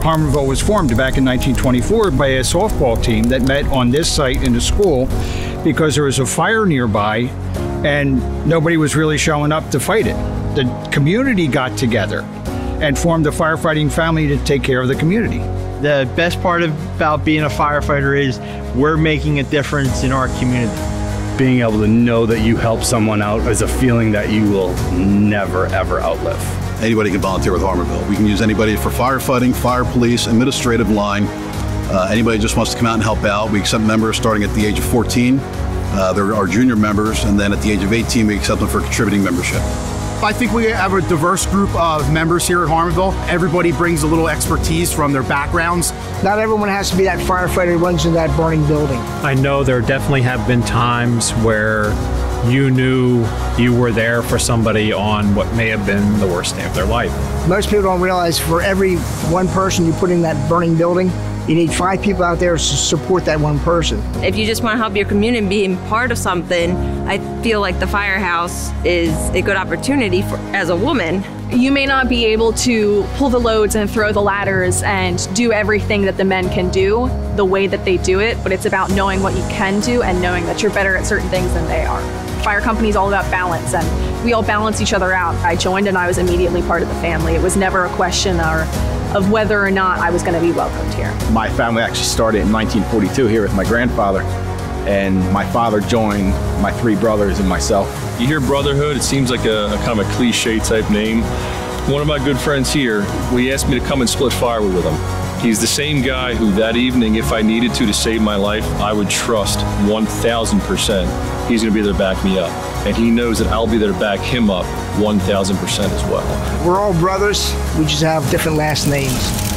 Harmonville was formed back in 1924 by a softball team that met on this site in the school because there was a fire nearby and nobody was really showing up to fight it. The community got together and formed a firefighting family to take care of the community. The best part about being a firefighter is we're making a difference in our community. Being able to know that you help someone out is a feeling that you will never, ever outlive. Anybody can volunteer with Harmonville. We can use anybody for firefighting, fire police, administrative line. Uh, anybody just wants to come out and help out. We accept members starting at the age of 14. Uh, they're our junior members, and then at the age of 18, we accept them for contributing membership. I think we have a diverse group of members here at Harmonville. Everybody brings a little expertise from their backgrounds. Not everyone has to be that firefighter who runs in that burning building. I know there definitely have been times where you knew you were there for somebody on what may have been the worst day of their life. Most people don't realize for every one person you put in that burning building, you need five people out there to support that one person. If you just want to help your community being part of something, I feel like the firehouse is a good opportunity for as a woman. You may not be able to pull the loads and throw the ladders and do everything that the men can do the way that they do it, but it's about knowing what you can do and knowing that you're better at certain things than they are. Fire company is all about balance and we all balance each other out. I joined and I was immediately part of the family. It was never a question or of whether or not I was going to be welcomed here. My family actually started in 1942 here with my grandfather, and my father joined my three brothers and myself. You hear brotherhood, it seems like a, a kind of a cliche type name. One of my good friends here, he asked me to come and split firewood with him. He's the same guy who that evening, if I needed to to save my life, I would trust 1000% he's going to be there to back me up. And he knows that I'll be there to back him up 1000% as well. We're all brothers, we just have different last names.